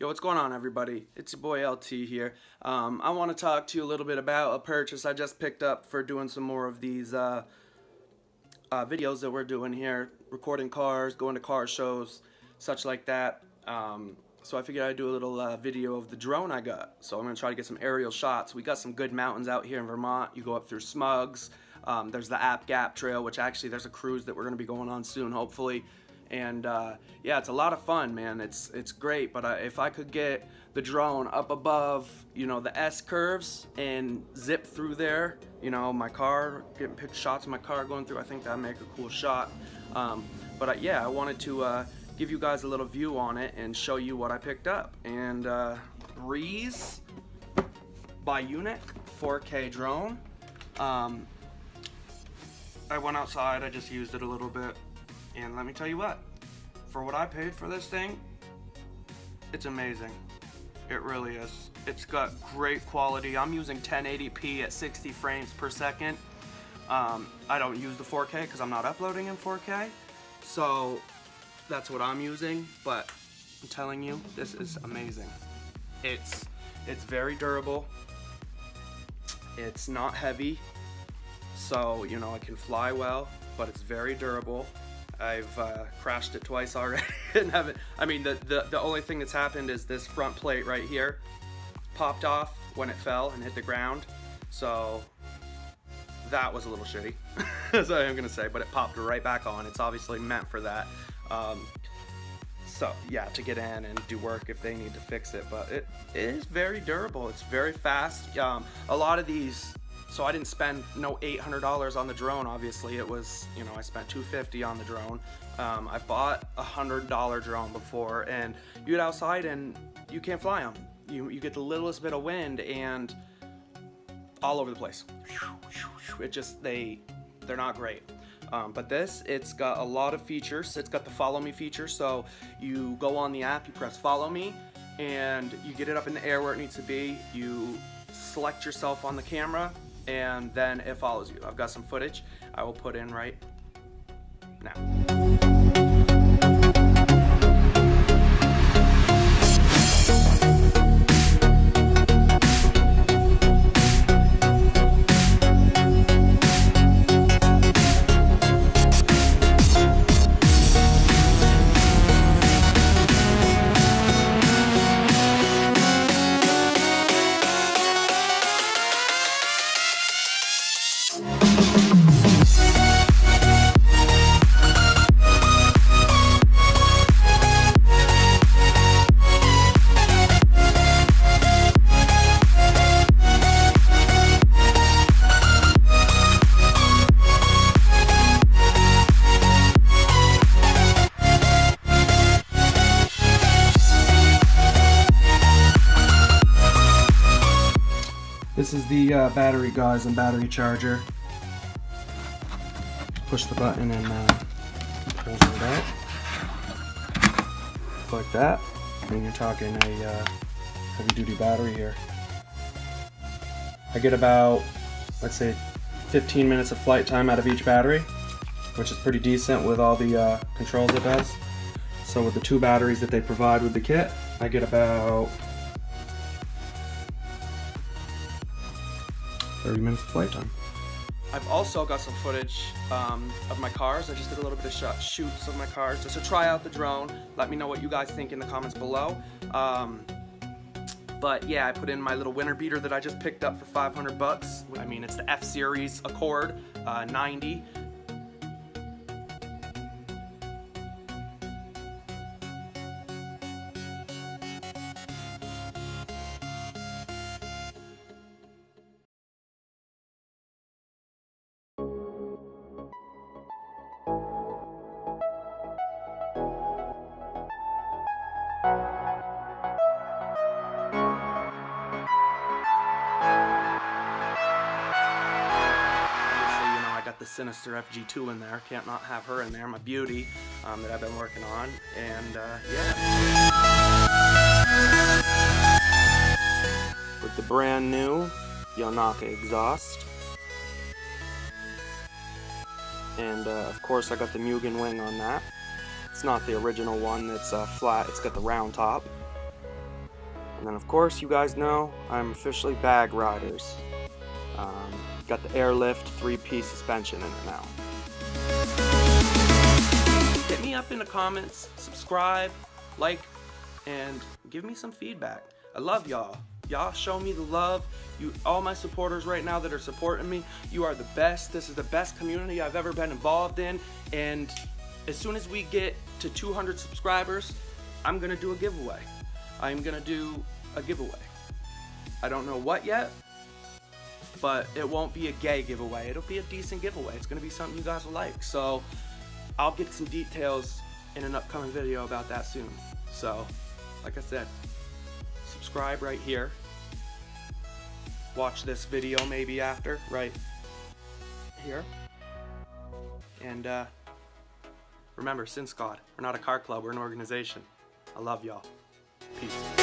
Yo, what's going on, everybody? It's your boy LT here. Um, I want to talk to you a little bit about a purchase I just picked up for doing some more of these uh, uh, videos that we're doing here, recording cars, going to car shows, such like that. Um, so I figured I'd do a little uh, video of the drone I got. So I'm going to try to get some aerial shots. We got some good mountains out here in Vermont. You go up through Smuggs. Um, there's the App Gap Trail, which actually there's a cruise that we're going to be going on soon, hopefully and uh, yeah, it's a lot of fun, man. It's it's great, but uh, if I could get the drone up above, you know, the S curves and zip through there, you know, my car, getting picked shots of my car going through, I think that'd make a cool shot. Um, but uh, yeah, I wanted to uh, give you guys a little view on it and show you what I picked up. And uh, Breeze by Yuneec 4K drone. Um, I went outside, I just used it a little bit and let me tell you what, for what I paid for this thing, it's amazing. It really is. It's got great quality. I'm using 1080p at 60 frames per second. Um, I don't use the 4K because I'm not uploading in 4K. So that's what I'm using, but I'm telling you, this is amazing. It's, it's very durable. It's not heavy. So, you know, it can fly well, but it's very durable. I've uh, crashed it twice already and haven't. I mean, the, the the only thing that's happened is this front plate right here popped off when it fell and hit the ground. So that was a little shitty. That's what I'm gonna say, but it popped right back on. It's obviously meant for that. Um, so yeah, to get in and do work if they need to fix it. But it, it is very durable. It's very fast. Um, a lot of these so I didn't spend no $800 on the drone. Obviously, it was you know I spent 250 on the drone. Um, I've bought a hundred dollar drone before, and you get outside and you can't fly them. You you get the littlest bit of wind and all over the place. It just they they're not great. Um, but this, it's got a lot of features. It's got the follow me feature, so you go on the app, you press follow me, and you get it up in the air where it needs to be. You select yourself on the camera, and then it follows you. I've got some footage I will put in right now. The uh, battery guys and battery charger. Push the button and uh, pulls it out. like that. And you're talking a uh, heavy duty battery here. I get about, let's say, 15 minutes of flight time out of each battery, which is pretty decent with all the uh, controls it does. So with the two batteries that they provide with the kit, I get about 30 minutes of flight time. I've also got some footage um, of my cars. I just did a little bit of shot shoots of my cars just to try out the drone. Let me know what you guys think in the comments below. Um, but yeah, I put in my little winter beater that I just picked up for 500 bucks. I mean, it's the F-Series Accord uh, 90. The Sinister FG2 in there. Can't not have her in there, my beauty um, that I've been working on. And uh, yeah. With the brand new Yonaka exhaust. And uh, of course I got the Mugen wing on that. It's not the original one it's uh, flat, it's got the round top. And then, of course, you guys know I'm officially Bag Riders. Um, got the Airlift three-piece suspension in it now. Hit me up in the comments, subscribe, like, and give me some feedback. I love y'all. Y'all show me the love. You, all my supporters right now that are supporting me, you are the best. This is the best community I've ever been involved in. And as soon as we get to 200 subscribers, I'm gonna do a giveaway. I'm gonna do a giveaway. I don't know what yet, but it won't be a gay giveaway. It'll be a decent giveaway. It's gonna be something you guys will like. So I'll get some details in an upcoming video about that soon. So, like I said, subscribe right here. Watch this video maybe after, right here. And uh, remember, SinSquad, we're not a car club, we're an organization. I love y'all. Peace.